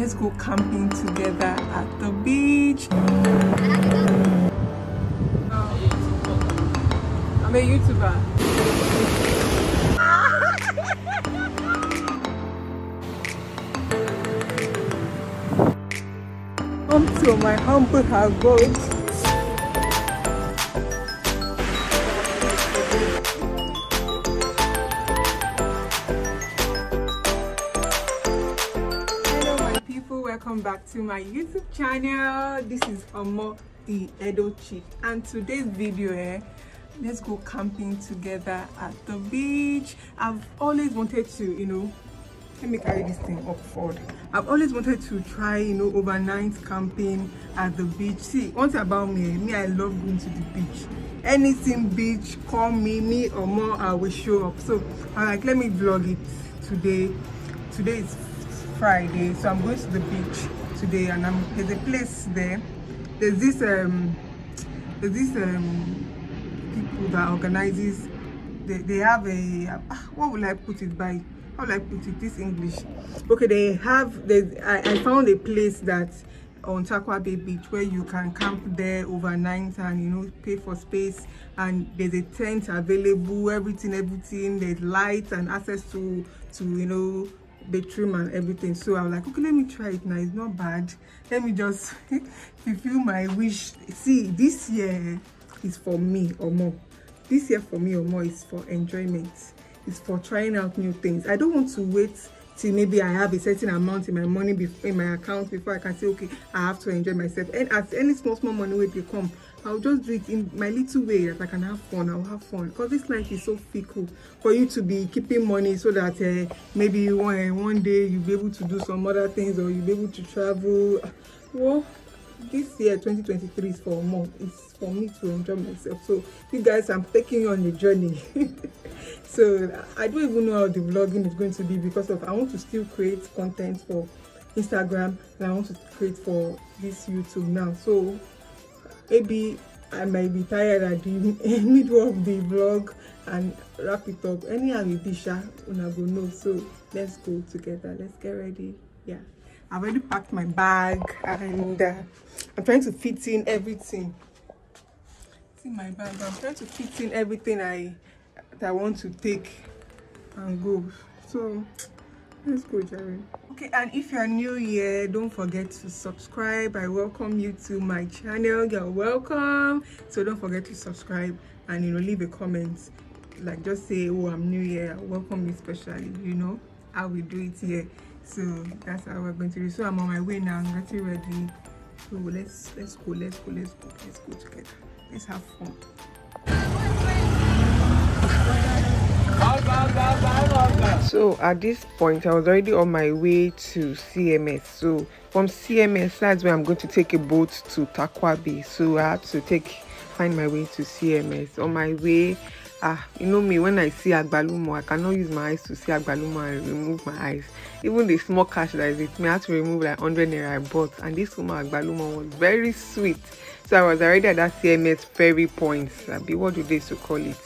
let's go camping together at the beach. I'm a youtuber. Come to my humble abode back to my youtube channel. This is omo the edo chief and today's video eh let's go camping together at the beach. I've always wanted to you know let me carry this thing up forward. I've always wanted to try you know overnight camping at the beach. See thing about me me i love going to the beach. Anything beach call me me or more i will show up. So i'm like let me vlog it today. Today is friday so i'm going to the beach today and i'm there's a place there. There's this um there's this um people that organizes they, they have a ah, what will i put it by? How will i put it? This english. Okay they have they I, I found a place that on Tarkwa Bay Beach where you can camp there overnight and you know pay for space and there's a tent available everything everything. There's lights and access to to you know bedroom and everything. So i was like okay let me try it now. It's not bad. Let me just fulfill my wish. See this year is for me or more. This year for me or more is for enjoyment. It's for trying out new things. I don't want to wait till maybe i have a certain amount in my money before in my account before i can say okay i have to enjoy myself. And as any small small money wey dey come i'll just do it in my little way that i can have fun. I'll have fun. Because this life is so fickle for you to be keeping money so that uh, maybe one one day you'll be able to do some other things or you'll be able to travel. Well this year 2023 is for more it's for me to enjoy myself. So you guys i'm taking you on the journey. So i don't even know how the vlogging is going to be because of i want to still create content for instagram and i want to create for this youtube now. So maybe i might be tired at the middle of the vlog and wrap it up. Anyhow e be sha una go know. So let's go together. Let's get ready. Yeah. I've already packed my bag and uh, i'm trying to fit in everything. In my bag. I'm trying to fit in everything i that i want to take and go. So let's go jerry. Okay and if you're new here don't forget to subscribe. I welcome you to my channel. You're welcome. So don't forget to subscribe and you know leave a comment. Like just say oh i'm new here. Welcome especially you know? How we do it here. So that's how we're going to do so i'm on my way now. I'm getting ready. So let's let's go let's go let's go. Let's go together. Let's have fun so at this point i was already on my way to cms so from cms that's where i'm going to take a boat to tarkwa bay. So i had to take find my way to cms on my way ah you know me when i see agbalumo i cannot use my eyes to see agbalumo and remove my eyes. Even the small cash that is with me i had to remove like 100 naira i bought. And this woman agbalumo was very sweet. So i was already at that cms ferry point abi what do they so call it?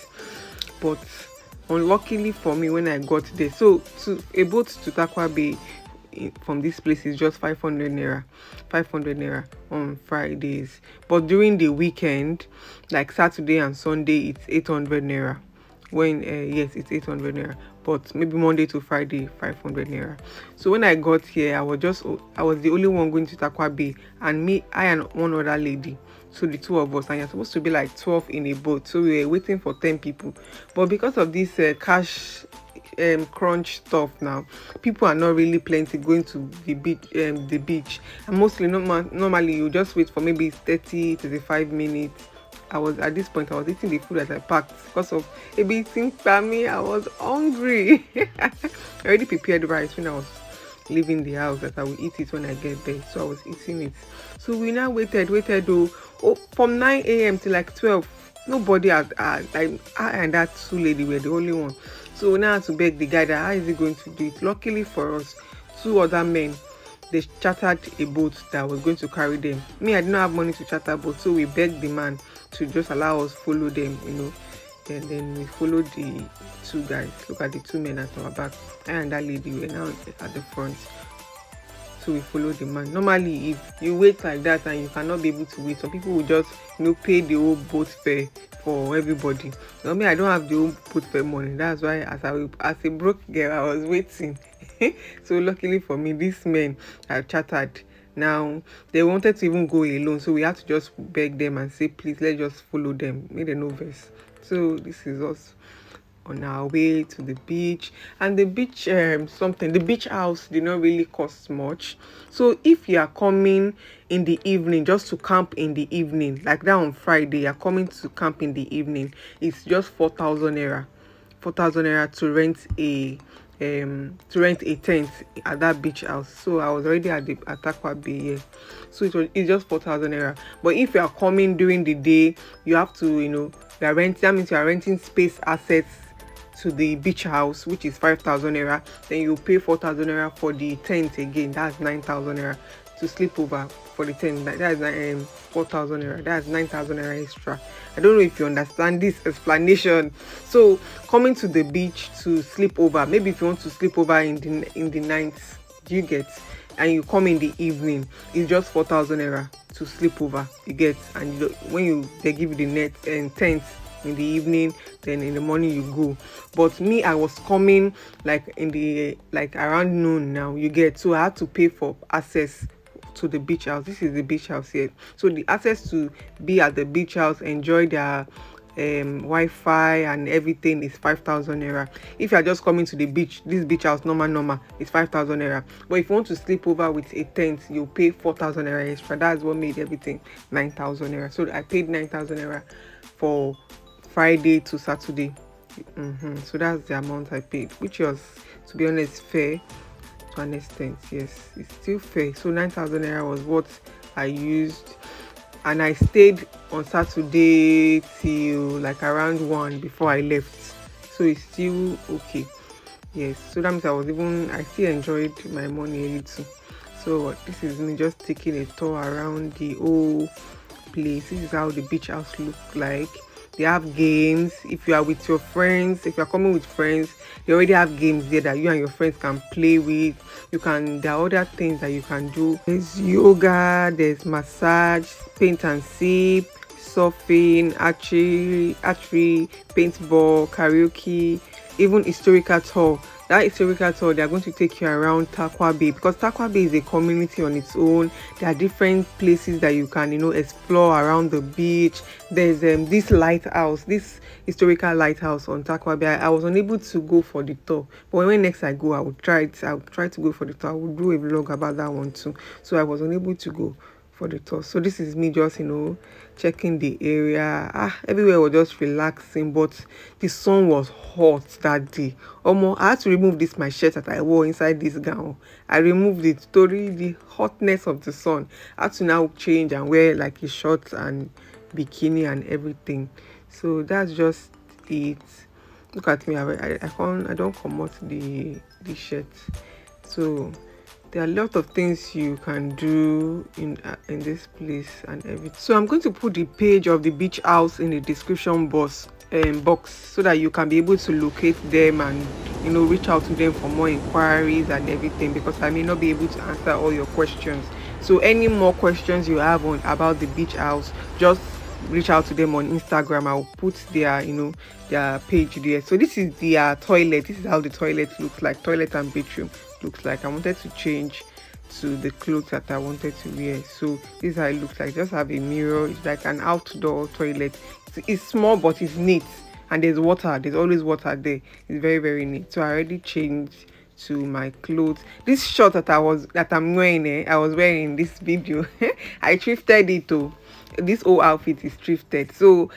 But unluckily for me when i got there. So to a boat to tarkwa bay from this place is just 500 naira 500 naira on fridays. But during the weekend like saturday and sunday it's 800 naira when uh, yes it's 800 naira but maybe monday to friday 500 naira. So when i got here i was just i was the only one going to tarkwa bay and me i and one other lady. So the two of us and you're supposed to be like 12 in a boat. So we were waiting for 10 people. But because of this uh, cash um, crunch stuff now people are not really plenty going to the beach um, the beach. And mostly normal, normally you just wait for maybe 30 35 minutes i was at this point i was eating the food that i packed because of maybe eating me i was hungry. I already prepared rice when i was leaving the house that i will eat it when i get there. So i was eating it. So we now waited waited oh, oh from 9 a.m to like 12 nobody had, had like i and that two lady were the only one. So we now had to beg the guy that how is he going to do it? Luckily for us two other men they chartered a boat that was going to carry them. Me i did not have money to charter boat so we begged the man to just allow us follow them you know. And then we followed the two guys. Look at the two men at our back. I and that lady were now at the front. So we follow the man. Normally if you wait like that and you cannot be able to wait some people will just you know pay the whole boat fare for everybody. You know me i don't have the whole boat fare money. That's why as i as a broke girl i was waiting. So luckily for me these men have chattered now they wanted to even go alone so we had to just beg them and say please let's just follow them. Make them no so this is us on our way to the beach. And the beach um something the beach house did not really cost much. So if you are coming in the evening just to camp in the evening like that on friday you're coming to camp in the evening it's just 4000 naira. 4000 era to rent a um to rent a tent at that beach house. So i was already at the at Tarkwa Bay so it was it's just 4000 naira. But if you are coming during the day you have to you know you are renting that means you are renting space assets to the beach house which is 5000 naira. Then you pay 4000 naira for the tent again. That's 9000 naira to sleep over for the tent that, that is um 4000 naira that's 9000 naira extra. I don't know if you understand this explanation. So coming to the beach to sleep over maybe if you want to sleep over in the in the night you get? And you come in the evening it's just 4000 naira to sleep over you get? And you, when you they give you the net and tent in the evening then in the morning you go. But me i was coming like in the like around noon now you get? So i had to pay for access to the beach house. This is the beach house here. So the access to be at the beach house enjoy their um wi-fi and everything is 5000 naira. If you are just coming to the beach this beach house normal normal is 5000 naira. But if you want to sleep over with a tent you pay 4000 naira extra. That's what made everything 9000 naira. So i paid 9000 naira for friday to saturday. Mm-hmm. so that's the amount i paid which was to be honest fair to an extent yes it's still fair. So 9000 naira was what i used and i stayed on saturday till like around one before i left. So it's still okay. Yes so that means i was even i still enjoyed my money a little. So this is me just taking a tour around the whole place. This is how the beach house look like they have games. If you are with your friends if you're coming with friends they already have games there that you and your friends can play with. You can there are other things that you can do. There's yoga there's massage paint and sip surfing archery archery paintball karaoke even historical tour that historical tour they are going to take you around Tarkwa Bay because Tarkwa Bay is a community on its own. There are different places that you can you know explore around the beach. There's um, this lighthouse this historical lighthouse on Tarkwa Bay. I, I, was unable to go for the tour but when next I go I will try it I will try to go for the tour. I will do a vlog about that one too. So I was unable to go for the tour. So this is me just you know checking the area. Ah everywhere was just relaxing but the sun was hot that day. Almost i had to remove this my shirt that i wore inside this gown. I removed it to the hotness of the sun. I had to now change and wear like a short and bikini and everything. So that's just it. Look at me i i, I can't i don't come out the the shirt. So there are a lot of things you can do in uh, in this place and everything. So i'm going to put the page of the beach house in the description box um, box so that you can be able to locate them and you know reach out to them for more inquiries and everything because i may not be able to answer all your questions. So any more questions you have on about the beach house just reach out to them on instagram. I'll put their you know their page there. So this is their toilet. This is how the toilet looks like toilet and bathroom looks like. I wanted to change to the clothes that i wanted to wear. So this is how it looks like. Just have a mirror. It's like an outdoor toilet. It's, it's small but it's neat. And there's water. There's always water there. It's very very neat. So i already changed to my clothes. This shirt that i was that i'm wearing eh, i was wearing in this video i thrifted it too this whole outfit is thrifted. So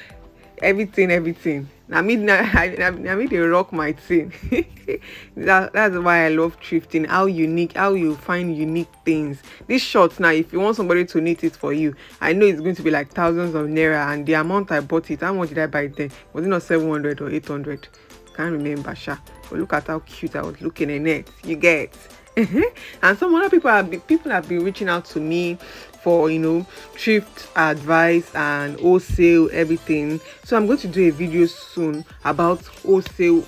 everything everything I mean, I, mean, they rock my thing. that, that's why I love thrifting. How unique, how you find unique things. This shorts now, if you want somebody to knit it for you, I know it's going to be like thousands of naira. And the amount I bought it, how much did I buy it then? Was it not 700 or 800? Can't remember, Sha. But look at how cute I was looking in it. You get. and some other people have been, people have been reaching out to me for you know thrift advice and wholesale everything. So i'm going to do a video soon about wholesale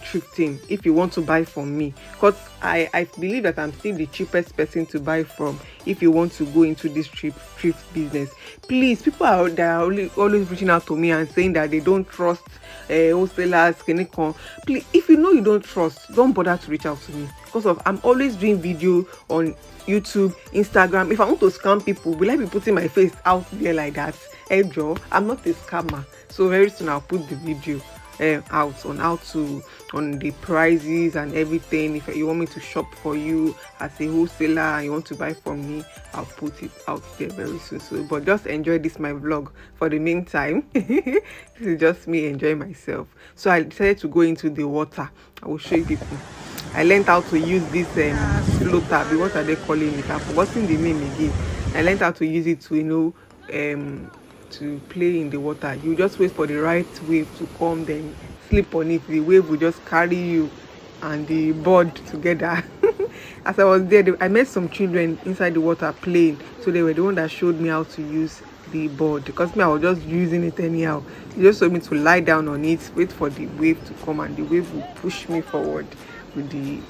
thrifting if you want to buy from me. Because i i believe that i'm still the cheapest person to buy from if you want to go into this trip thrift business. Please people are they are only, always reaching out to me and saying that they don't trust uh, wholesalers clinicon please if you know you don't trust don't bother to reach out to me. Because of i'm always doing video on youtube instagram. If i want to scam people will i be putting my face out there like that? Hey joe i'm not a scammer. So very soon i'll put the video uh, out on how to on the prices and everything. If you want me to shop for you as a wholesaler and you want to buy from me i'll put it out there very soon. So but just enjoy this my vlog. For the meantime this is just me enjoying myself. So i decided to go into the water. I will show you people. I learned how to use this um floater what are they calling it? I've forgotten the name again. I learned how to use it to you know um to play in the water. You just wait for the right wave to come then sleep on it. The wave will just carry you and the board together. As i was there i met some children inside the water playing. So they were the one that showed me how to use the board because me i was just using it anyhow. They just told me to lie down on it wait for the wave to come and the wave will push me forward with the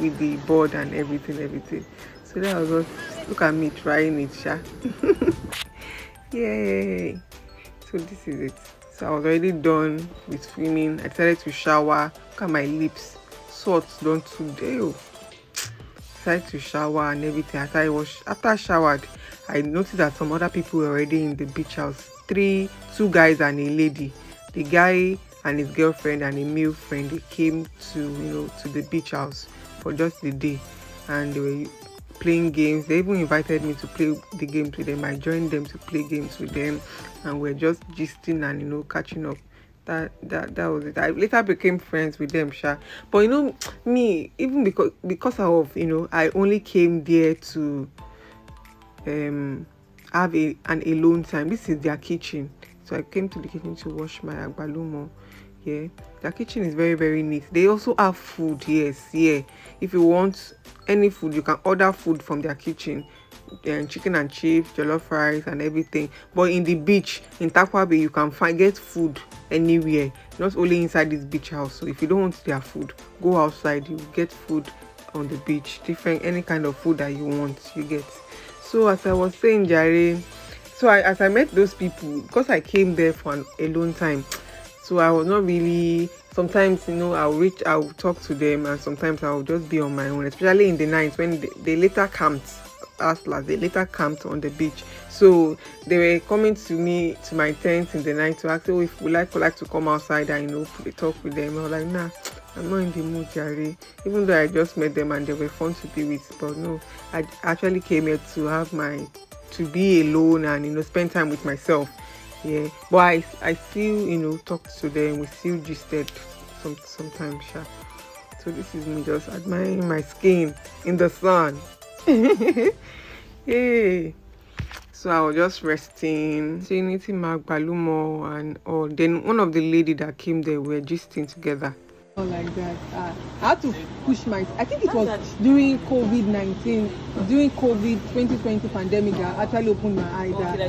with the board and everything everything. So that was look at me trying it sha yay. So this is it. So i was already done with swimming i decided to shower look at my lips. Salt don too dey oh. Decided to shower and everything. After i was after i showered i noticed that some other people were already in the beach house. Three two guys and a lady. The guy and his girlfriend and a male friend they came to you know to the beach house for just the day. And they were playing games. They even invited me to play the games with them. I joined them to play games with them and we're just gisting and you know catching up. That that that was it. I later became friends with them sha. But you know me even because because of you know i only came there to um have a an alone time. This is their kitchen. So i came to the kitchen to wash my agbalumo yeah their kitchen is very very neat. They also have food yes yeah. If you want any food you can order food from their kitchen. And chicken and chips jollof rice and everything. But in the beach in tarkwa bay you can find get food anywhere. Not only inside this beach house. So if you don't want their food go outside. You get food on the beach. Different any kind of food that you want you get. So as i was saying jare so I, as i met those people because i came there for an long time so i was not really sometimes you know i'll reach i'll talk to them and sometimes i'll just be on my own especially in the night when they, they later camped as last they later camped on the beach. So they were coming to me to my tent in the night to ask oh if we like would like to come outside and you know talk with them. I was like nah i'm not in the mood Jerry. even though i just met them and they were fun to be with but no i actually came here to have my to be alone and you know spend time with myself yeah. But i i still you know talked to them. We still gisted some sometimes so this is me just admiring my skin in the sun. Yeah so i was just resting. Seeing eating magbalumo and all. Then one of the lady that came there we were gisting together like that. Uh, I had to push my. I think it was during COVID nineteen, during COVID twenty twenty pandemic that actually opened my eyes. That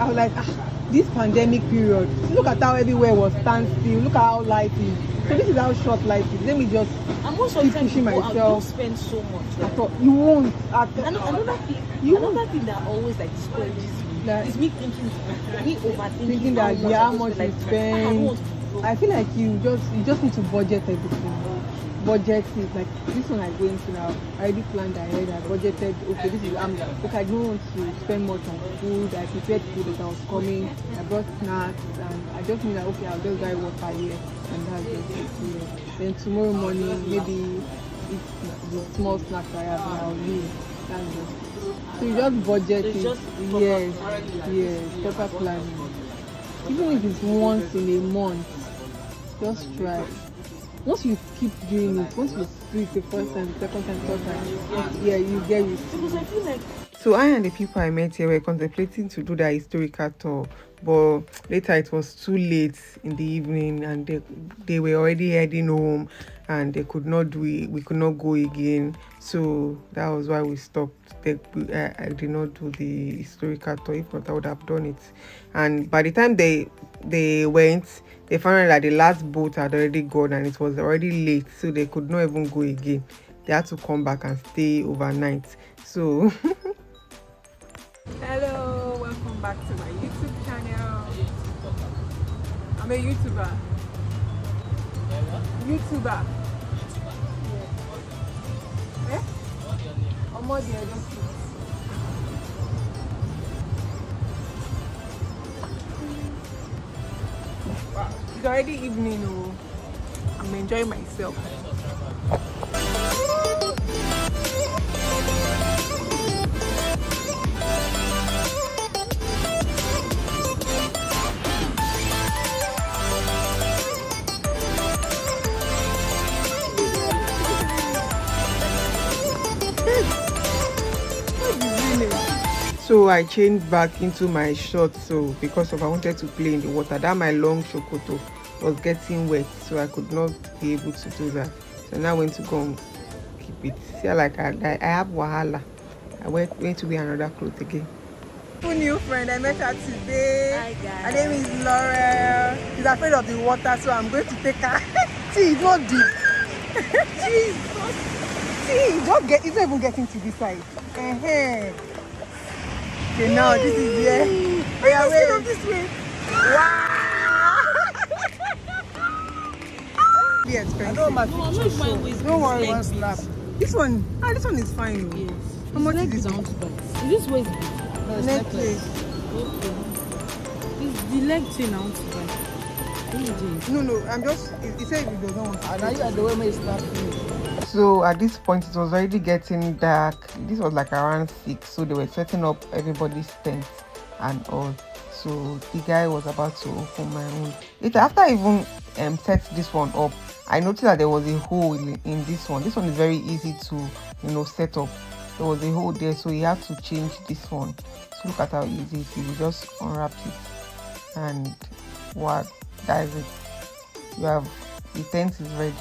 I was like, ah, this pandemic period. Look at how everywhere was standstill. Look at how life is. So this is how short life is. Let me just and most keep pushing myself. spend so much. I thought you won't. At, another, another thing, You another won't. thing that always like discourages me That- is me thinking, me overthinking thinking that how much yeah, how much you I spend. Want to be broke. I feel like you just you just need to budget everything. Budget it like this one I go into now. I already planned ahead. I budgeted. Okay, this is I'm okay. I don't want to spend much on food. I prepared food as I was coming. I brought snacks and I just knew that okay, I'll just buy water here and that's just it. Then tomorrow morning maybe eat the small snacks I have and I'll leave. That's just so you just budget It's it. just yes, yes, proper planning even if it's once in a month just try. Once you keep doing it once you do it the first time the second time third time yeah you get used Because I it feel like So I and the people I met here were contemplating to do that historical tour, but later it was too late in the evening and they they were already heading home and they could not do it we could not go again. So that was why we stopped. They, I, I did not do the historical tour. If not i would have done it. And by the time they they went they found out that the last boat had already gone and it was already late so they could not even go again they had to come back and stay overnight so Hello, welcome back to my YouTube channel. I'm a YouTuber. YouTuber. Yeah. Eh? It's already evening. Oh, I'm enjoying myself. So i changed back into my shorts so because of i wanted to play in the water that my long shokoto was getting wet so i could not be able to do that so now i went to go and keep it see like i i have wahala i went went to wear another cloth again Who new friend I met her today. Hi, guys. Her name is Laurel. She's afraid of the water, so I'm going to take her. See, it's not deep. Jesus. See, just get. It's not even getting to this side. Uh-huh. Okay, now this is here. We are way this way. Wow. Be expensive. No, I'm not even wasting Don't worry, one slap. This one, ah, this one is fine. oh. Yes. How much is is this I want to buy. Is this waist? Necklace. Okay. It's the leg chain I want to buy. No, no, I'm just. He said he doesn't want. And are the way my snap me. So at this point it was already getting dark. This was like around six so they were setting up everybody's tent and all. So the guy was about to open my own later after i even um set this one up i noticed that there was a hole in, in this one. This one is very easy to you know set up. There was a hole there so he had to change this one. So look at how easy it is. He just unwrap it and what that is it you have the tent is ready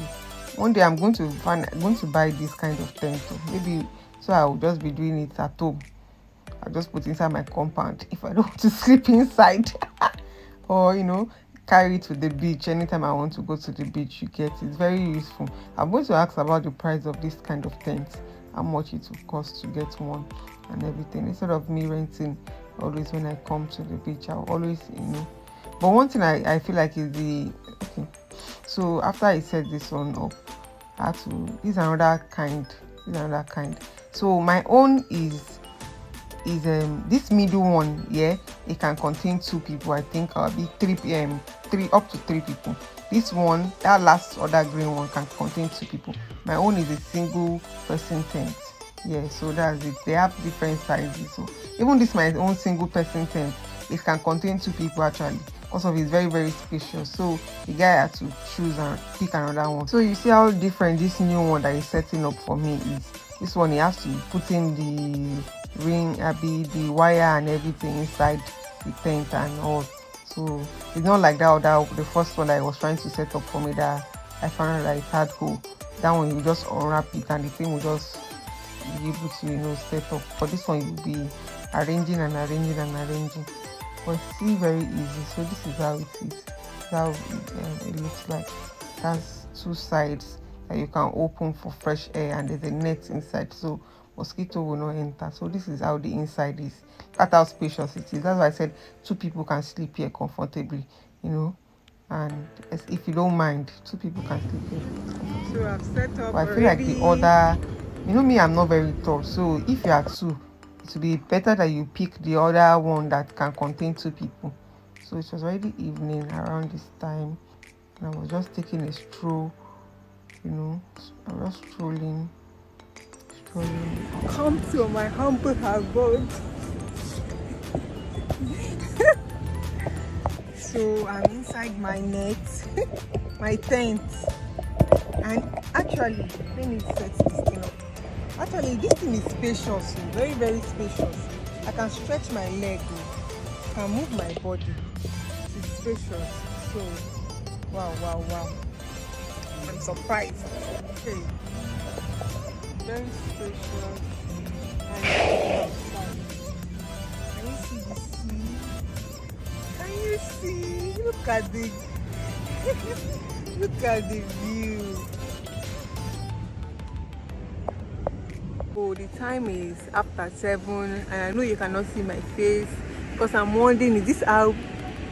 one day i'm going to find going to buy this kind of tent maybe so i'll just be doing it at home. I'll just put inside my compound if i don't want to sleep inside. Or you know carry it to the beach. Anytime i want to go to the beach you get it's very useful. I'm going to ask about the price of this kind of tent how much it will cost to get one and everything. Instead of me renting always when i come to the beach i'll always you know but one thing i, I feel like is the okay. So after i set this one up i had to this is another kind this is another kind. So my own is is um this middle one yeah it can contain two people. I think i'll be 3 p.m three up to three people. This one that last other green one can contain two people. My own is a single person tent yeah so that's it. They have different sizes so even this my own single person tent it can contain two people actually because of it's very very spacious so the guy had to choose and pick another one. So you see how different this new one that is setting up for me is. This one he has to put in the ring uh, abi the wire and everything inside the tent and all. So it's not like that other the first one i was trying to set up for me that i found that it had that one you just unwrap it and the thing will just be able to you know set up. For this one you'll be arranging and arranging and arranging but still very easy. So this is how it is. How it, um, it looks like. It has two sides that you can open for fresh air and there's a net inside. So mosquito will not enter. So this is how the inside is. That's how spacious it is. That's why i said two people can sleep here comfortably you know. And if you don't mind two people can sleep here So I've set up. but I feel like the other, you know me, I'm not very tall. So if you are two, it will be better that you pick the other one that can contain two people. So it was already evening around this time, and I was just taking a stroll. You know, I was strolling, strolling. Come to my humble abode. so I'm inside my net, my tent, and actually, let set. Actually, this thing is spacious, very very spacious. I can stretch my leg. I can move my body. spacious. So, wow, wow, wow. I'm surprised. Okay. Very spacious. And can you see the sea? Can you see? Look at the look at the view. Oh, the time is after seven, and I know you cannot see my face because I'm wondering is this how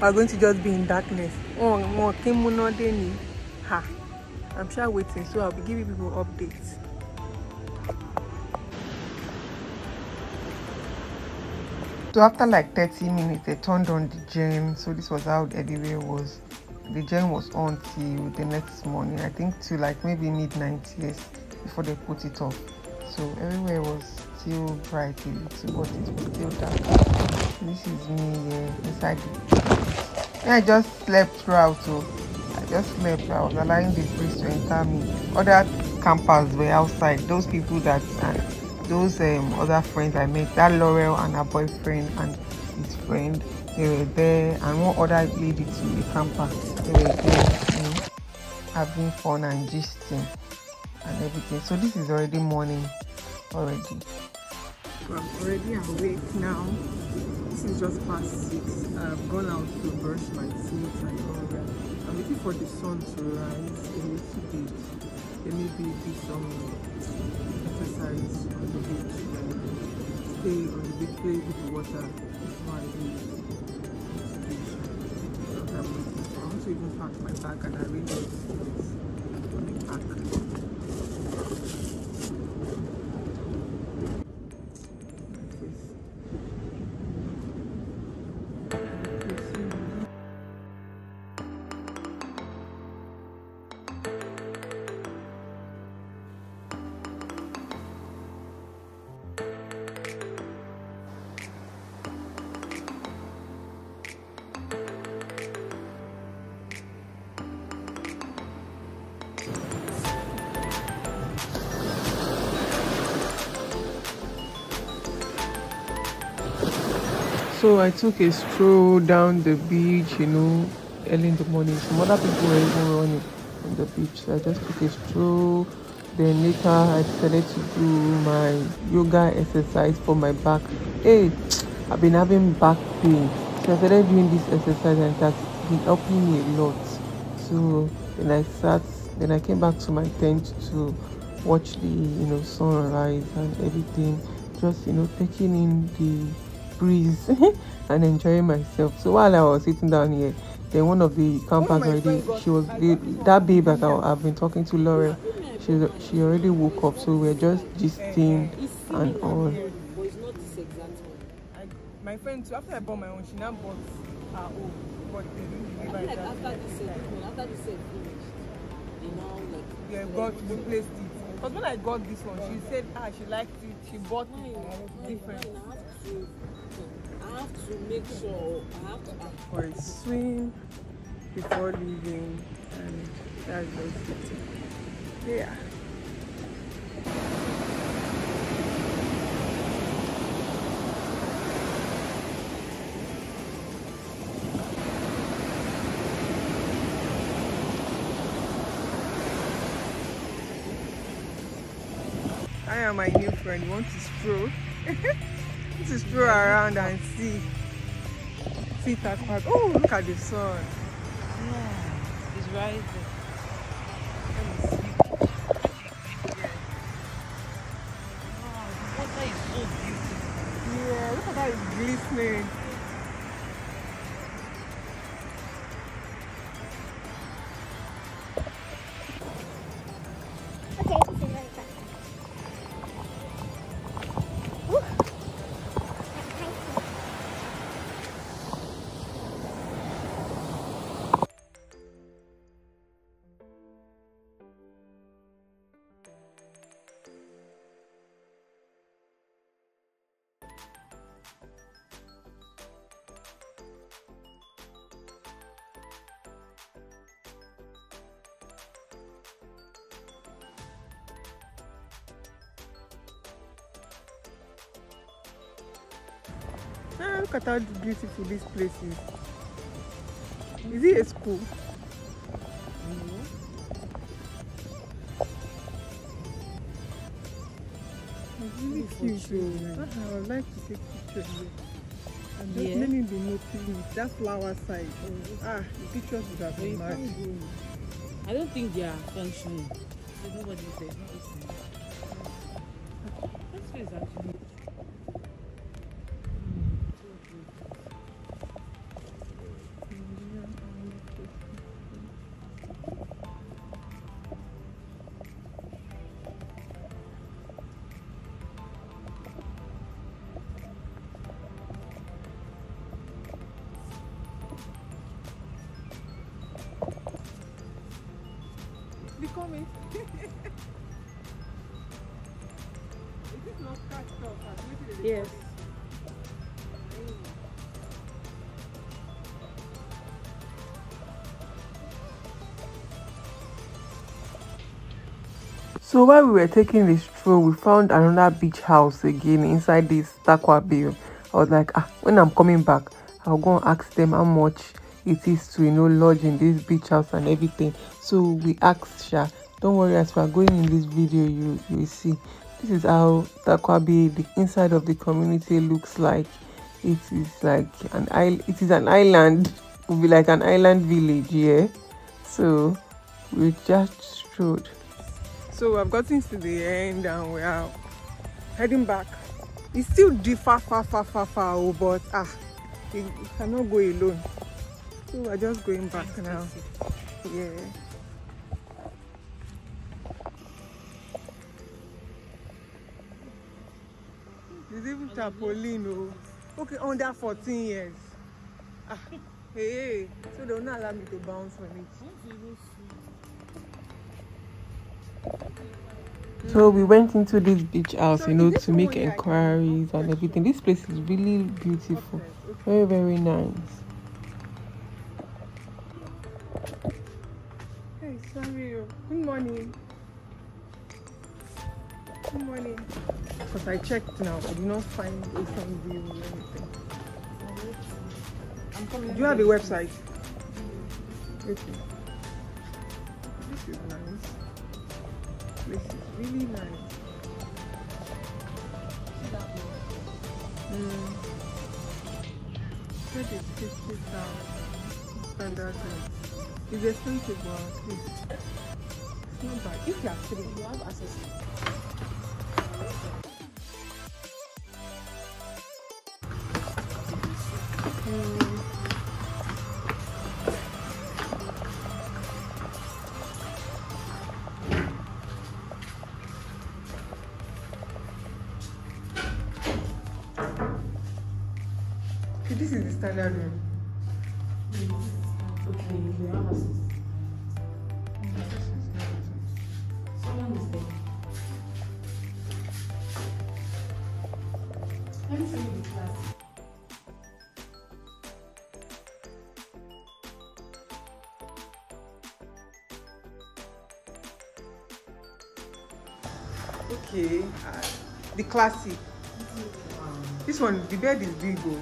we're going to just be in darkness? Oh, Ha. I'm sure waiting, so I'll be giving people updates. So after like 30 minutes, they turned on the gen. So this was how everywhere was. The gen was on till the next morning. I think to like maybe midnight, yes, before they put it off. So everywhere was still bright a little, but it was still dark. This is me here inside. The... I just slept throughout. So I just slept. I was allowing the breeze to enter me. Other campers were outside. Those people that. Uh, those um, other friends I met, that Laurel and her boyfriend and his friend, they were there, and one other lady to the camper, they were there, you know, having fun and gisting and everything. So this is already morning already. I'm already awake now. This is just past six. I've gone out to brush my teeth and all that. I'm waiting for the sun to rise a little bit. Then maybe do some exercise on the beach stay on the beach, play with the water before I leave the. I want to even pack my bag and I really need to pack. So I took a stroll down the beach, you know, early in the morning. Some other people were even running on the beach. So I just took a stroll. Then later I decided to do my yoga exercise for my back. Hey, I've been having back pain. So I started doing this exercise and it has been helping me a lot. So then I sat, then I came back to my tent to watch the, you know, sunrise and everything. Just, you know, taking in the breeze and enjoying myself. So while I was sitting down here, then one of the campers already, she was the, that babe that I, have been talking to, Laura. She she already woke up, so we are just gisting and all. My friend too. After I bought my own, she now bought her own, but they didn't deliver it. After the set, after the set finished, they now like. Yeah, got replaced it. Because when I got this one, she said ah she liked it. She bought it different have to make sure I have to ask for a swim before leaving and that's just it. Yeah. I am my new friend. You want to stroll? to stroll around and see. See that part. Oh, look at the sun. No, it's rising. Oh, yeah, look at that, it's glistening. Look at how beautiful this place is. Is it a school? It's really cute. Ah, I would like to take pictures here. And just Yeah. that flower side. Ah, the pictures would have been go. I don't think they are functioning. Nobody says. This place actually. So while we were taking this stroll, we found another beach house again inside this Tarkwa Bay. I was like, ah, when I'm coming back, I'll go and ask them how much it is to, you know, lodge in this beach house and everything. So we asked Sha, don't worry, as we are going in this video, you you see. This is how Tarkwa Bay, the inside of the community looks like. It is like an island. It is an island. It will be like an island village, yeah. So we just strolled. So I've gotten to the end and we are heading back. It's still far, far, far, far, far, oh, but ah, you cannot go alone. So we're just going back now. Yeah. There's even tarpaulin, oh. Okay, under 14 years. Ah, hey. So they'll not allow me to bounce on it. So we went into this beach house, you know, to make one here I can- inquiries and everything. This place is really beautiful, very very nice. Hey, sorry. oh. Good morning. Good morning. Because I checked now, I did not find ocean view or anything. I'm coming. Do you have a website? Okay. This is nice. This is really nice. Mm. That is fifty thousand standard rate. It's expensive, but it's not bad. If you are three, you have access. Classic. This one, the bed is big. Oh.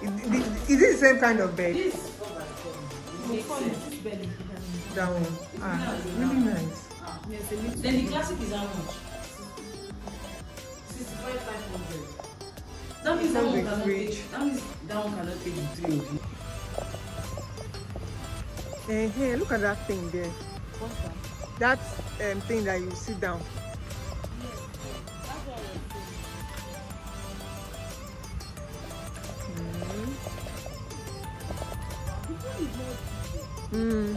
Is, is, is it the same kind of bed? This is four by four. Makes sense. This bed is That one. Ah, really nice. Yes. Then the classic is how much? Sixty-five. That means that Sounds one like cannot fridge. take. That means that one cannot take the three of you. Eh, hey, look at that thing there. What's that? That um, thing that you sit down. Mm.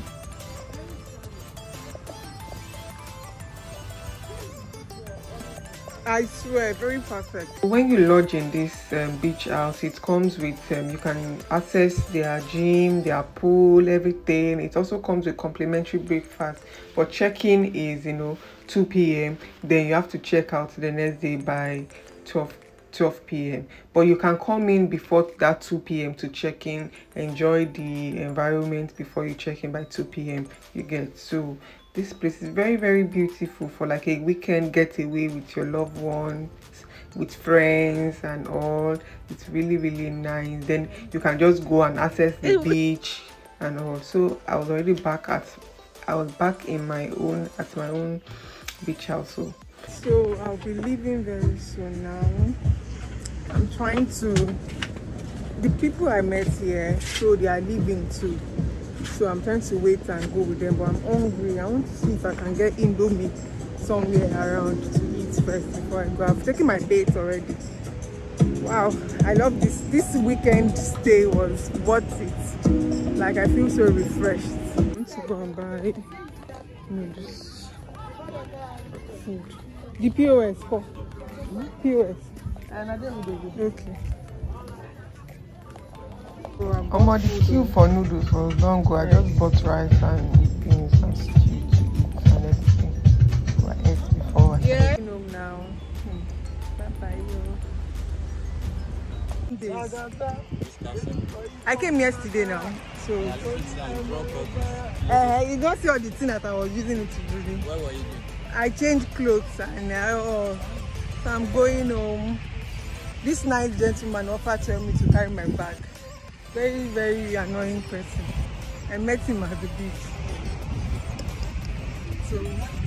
I swear, very perfect. When you lodge in this um, beach house, it comes with um, you can access their gym, their pool, everything. It also comes with complimentary breakfast. But check-in is you know 2 p.m. Then you have to check out the next day by 12 12 p.m. But you can come in before that 2 p.m. to check in, enjoy the environment before you check in by 2 p.m. You get so this place is very very beautiful for like a weekend getaway with your loved ones with friends and all it's really really nice then you can just go and access the beach and also i was already back at i was back in my own at my own beach house so so i'll be leaving very soon now. I'm trying to the people i met here so they are leaving too. So i'm trying to wait and go with them but i'm hungry. I want to see if i can get indomie somewhere around to eat first before i go. I've taken my date already. Wow i love this. This weekend stay was worth it. Like i feel so refreshed. I want to go and buy noodles food the pos call pos And I didn't okay Omo, the queue for noodles was long ago. I just bought rice and beans and stew and everything. So I ate before Yeah. started home now. Bye bye, yo. I came yesterday now, so uh, you don't see all the thing that I was using it to do. What were you doing? I changed clothes and I, oh, so I'm going home. This nice gentleman offered to help me to carry my bag. Very, very annoying person. I met him at the beach. So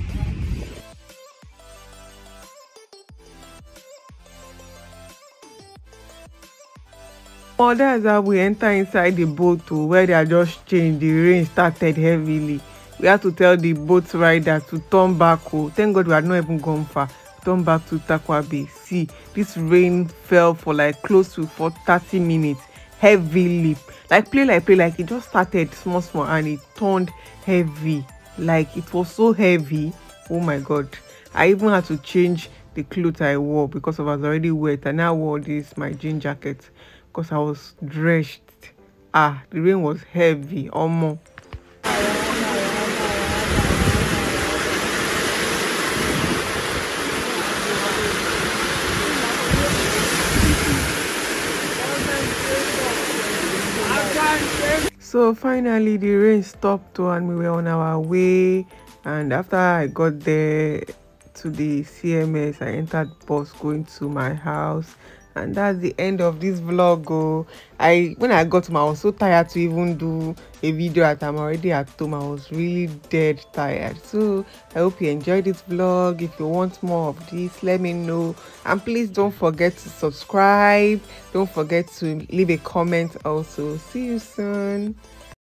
Oh, that's how we enter inside the boat oh, where they are just changed. The rain started heavily. We had to tell the boat rider to turn back. Oh, thank God we had not even gone far. Turn back to Tarkwa Bay. See, this rain fell for like close to for 30 minutes. Heavily. Like play like play like it just started small small and it turned heavy. Like it was so heavy. Oh my God. I even had to change the clothes I wore because I was already wet and I wore this my jean jacket because I was drenched. Ah, the rain was heavy. Omo. So finally the rain stopped and we were on our way. And after I got there to the CMS I entered bus going to my house and that's the end of this vlog oh. I when i got home i was so tired to even do a video at i'm already at home. I was really dead tired. So i hope you enjoyed this vlog. If you want more of this let me know. And please don't forget to subscribe. Don't forget to leave a comment also. See you soon